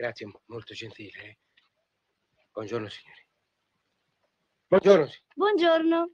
Grazie, molto gentile. Eh. Buongiorno, signori. Buongiorno. Buongiorno.